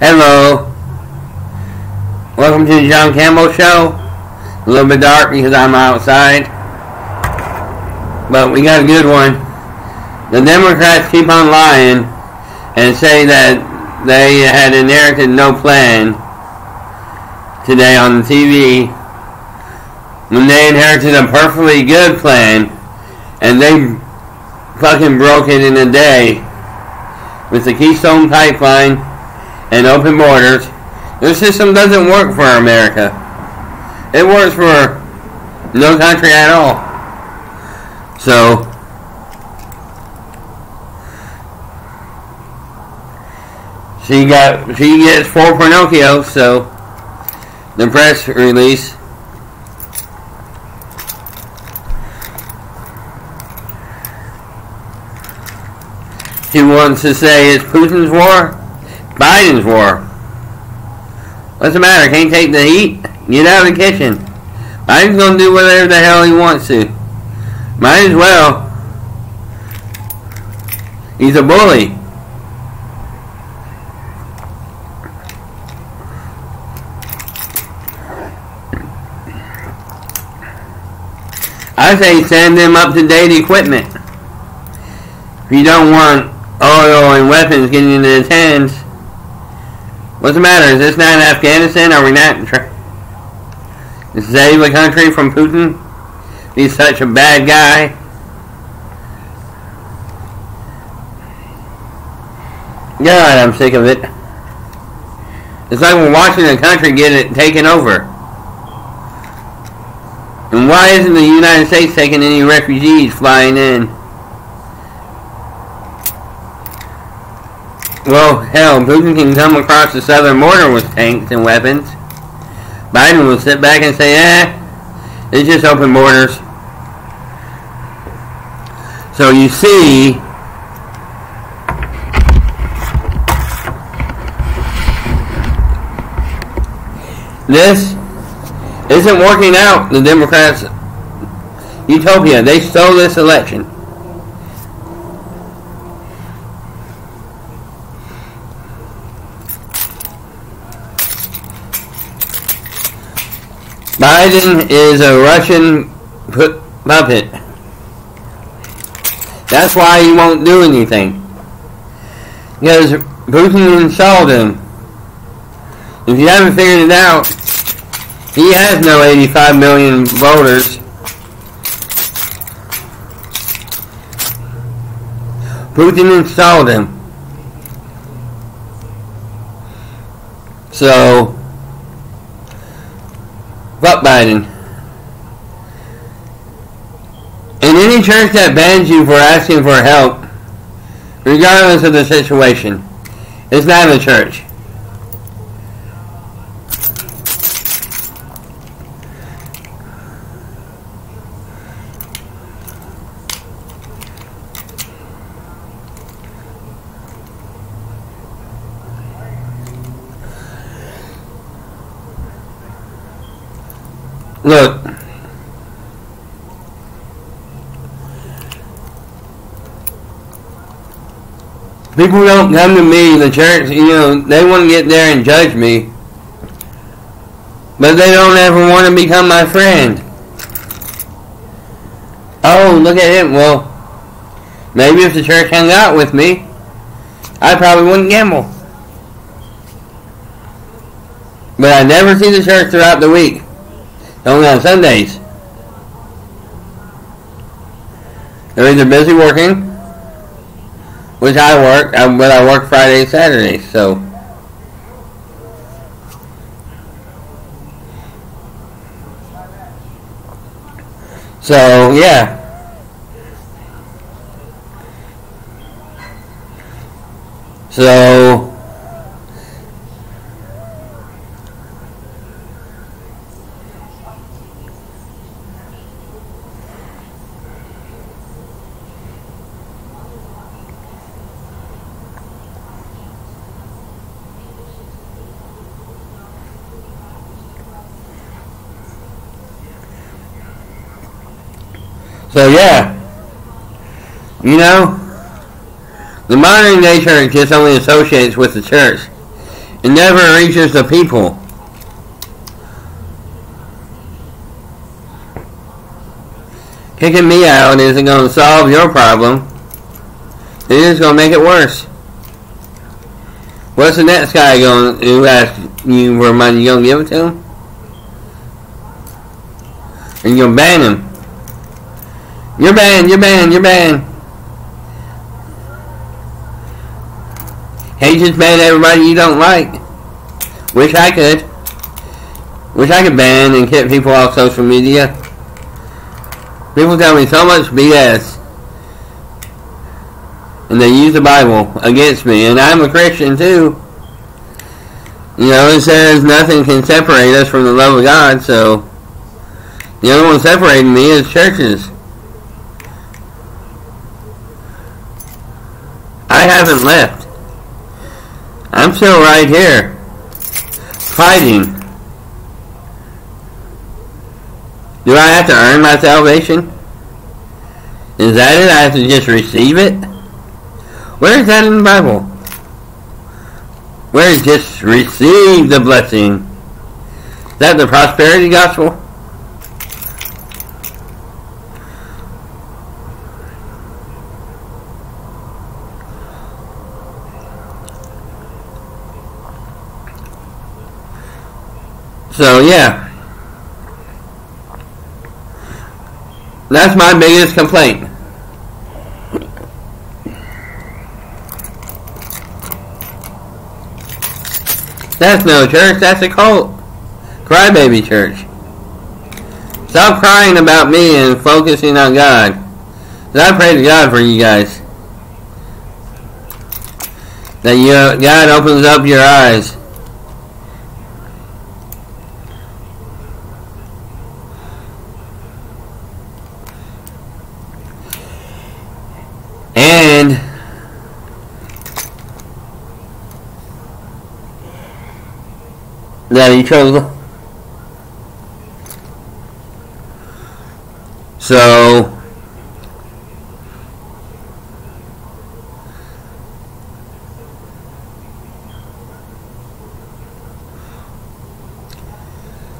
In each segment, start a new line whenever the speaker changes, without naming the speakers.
Hello. Welcome to the John Campbell Show. A little bit dark because I'm outside. But we got a good one. The Democrats keep on lying and say that they had inherited no plan today on the TV when they inherited a perfectly good plan and they fucking broke it in a day with the Keystone Pipeline and open borders. Their system doesn't work for America. It works for no country at all. So, she got she gets four Pinocchio. So, the press release. He wants to say it's Putin's war, Biden's war. What's the matter? Can't take the heat? Get out of the kitchen. Biden's gonna do whatever the hell he wants to. Might as well. He's a bully. I say send them up to date equipment. If you don't want oil and weapons getting into his hands, what's the matter? Is this not Afghanistan? Are we not trying to save the country from Putin? He's such a bad guy. God, I'm sick of it. It's like we're watching the country get it taken over. And why isn't the United States taking any refugees flying in? Well, hell, Putin can come across the southern border with tanks and weapons. Biden will sit back and say, eh, it's just open borders. So you see, this isn't working out. The Democrats, utopia, they stole this election. Biden is a Russian puppet. That's why he won't do anything. Because Putin installed him. If you haven't figured it out, he has no 85 million voters. Putin installed him. So, fuck Biden. And any church that bans you for asking for help, regardless of the situation, is not a church. Look. People don't come to me, the church, you know, they want to get there and judge me. But they don't ever want to become my friend. Oh, look at him. Well, maybe if the church hung out with me, I probably wouldn't gamble. But I never see the church throughout the week. Only on Sundays. They're either busy working, which I work, but I work Friday and Saturday, so. So, yeah. So, So yeah, you know, the modern church just only associates with the church. It never reaches the people. Kicking me out isn't going to solve your problem. It is going to make it worse. What's the next guy going to ask you for money? You going to give it to him? And to ban him. You're banned, you're banned, you're banned. Hey, just ban everybody you don't like. Wish I could. Wish I could ban and kick people off social media. People tell me so much BS. And they use the Bible against me. And I'm a Christian too. You know, it says nothing can separate us from the love of God, so the only one separating me is churches. I haven't left. I'm still right here. Fighting. Do I have to earn my salvation? Is that it? I have to just receive it? Where is that in the Bible? Where is just receive the blessing? Is that the prosperity gospel? So yeah. That's my biggest complaint. That's no church, that's a cult. Crybaby church. Stop crying about me and focusing on God. I pray to God for you guys. That you, God opens up your eyes. And that he chose. So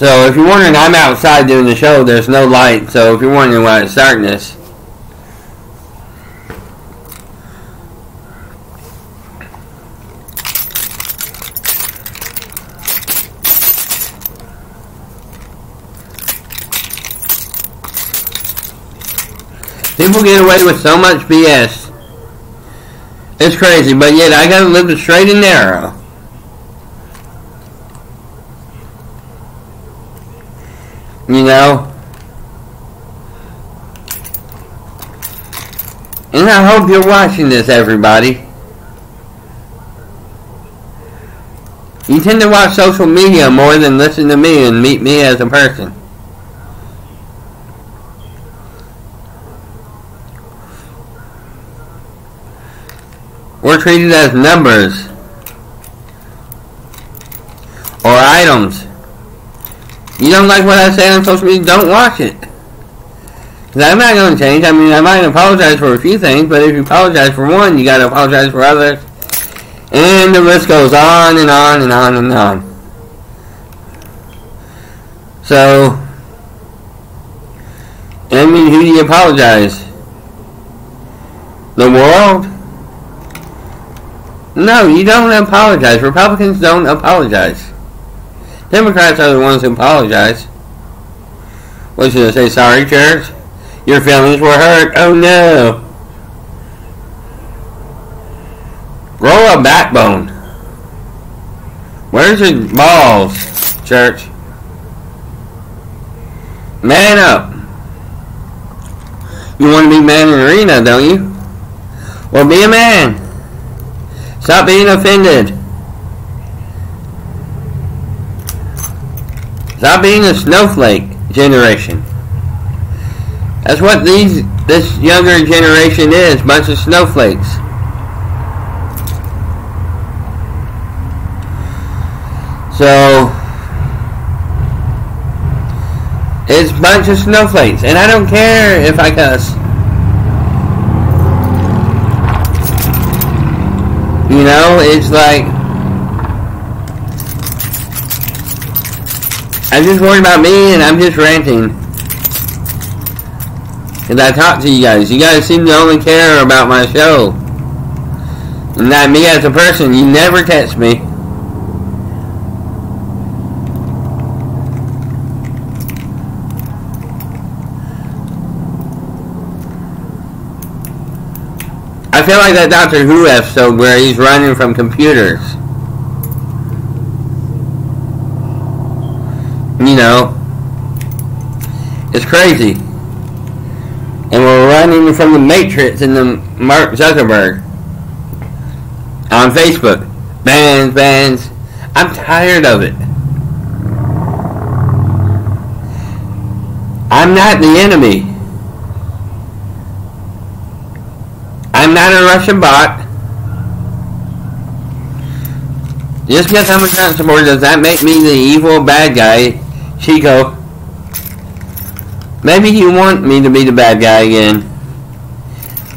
So if you're wondering, I'm outside doing the show. There's no light, so if you're wondering why it's darkness, People get away with so much BS. It's crazy, but yet I gotta live the straight and narrow. You know? And I hope you're watching this, everybody. You tend to watch social media more than listen to me and meet me as a person. We're treated as numbers or items. You don't like what I say on social media, don't watch it. Because I'm not going to change. I mean, I might apologize for a few things, but if you apologize for one, you got to apologize for others. And the list goes on and on and on and on. So, I mean, who do you apologize? The world? No, you don't apologize. Republicans don't apologize. Democrats are the ones who apologize. What should I say? Sorry, church? Your feelings were hurt. Oh no. Grow a backbone. Where's your balls, church? Man up. You want to be man in the arena, don't you? Well, be a man. Stop being offended. Stop being a snowflake generation. That's what these this younger generation is, bunch of snowflakes. So it's bunch of snowflakes, and I don't care if I cuss. You know, it's like I'm just worried about me and I'm just ranting. And I talk to you guys. You guys seem to only care about my show. And not me as a person. You never catch me. Feel like that Doctor Who episode where he's running from computers. You know, it's crazy. And we're running from the Matrix and the Mark Zuckerberg on Facebook. Bans, bans. I'm tired of it. I'm not the enemy. I'm not a Russian bot. Just because I'm a Trump supporter does that make me the evil bad guy, Chico. Maybe you want me to be the bad guy again.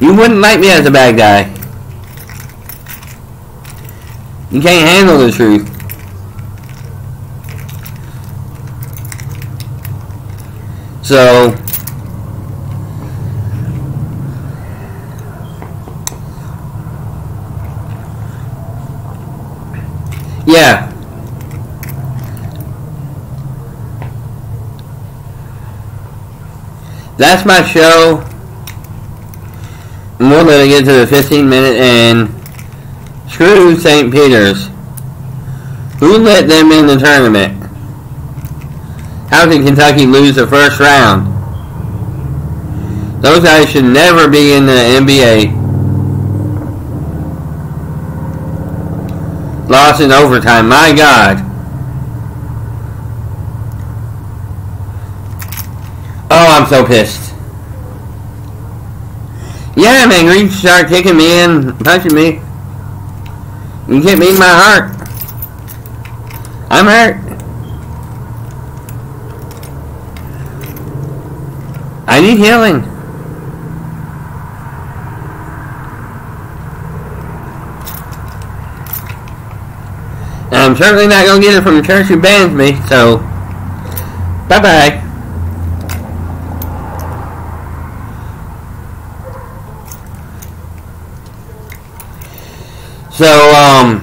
You wouldn't like me as a bad guy. You can't handle the truth. So, Yeah. That's my show. We're going to get to the 15 minute and screw St. Peter's. Who let them in the tournament? How can Kentucky lose the first round? Those guys should never be in the NBA. Lost in overtime. My God. Oh, I'm so pissed. Yeah, I'm angry. Start kicking me and punching me. You hit me in my heart. I'm hurt. I need healing. I'm certainly not going to get it from the church who bans me, so bye-bye. So, um,